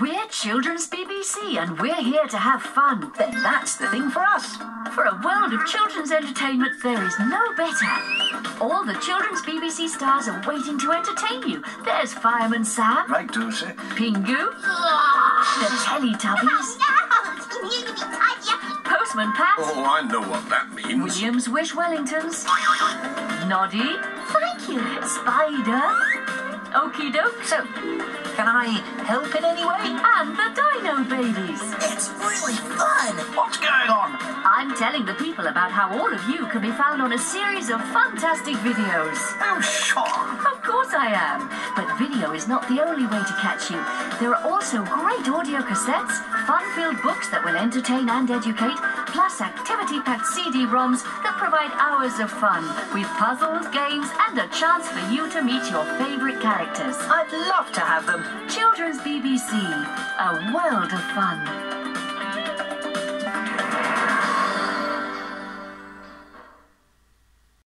We're Children's BBC and we're here to have fun. Then that's the thing for us. For a world of children's entertainment, there is no better. All the Children's BBC stars are waiting to entertain you. There's Fireman Sam, Right, Dulce. Pingu, the Teletubbies, Postman Pat, Oh, I know what that means. Williams Wish Wellingtons, Noddy, thank you, Spider, Okie doke, So, can I help in any way? and the Dino Babies. It's really fun. What's going on? I'm telling the people about how all of you can be found on a series of fantastic videos. Oh, sure. Of course I am. But video is not the only way to catch you. There are also great audio cassettes, fun-filled books that will entertain and educate, plus activity-packed CD-ROMs that provide hours of fun with puzzles, games, and a chance for you to meet your favorite characters. I'd love to have them. Children's BBC, a world of fun.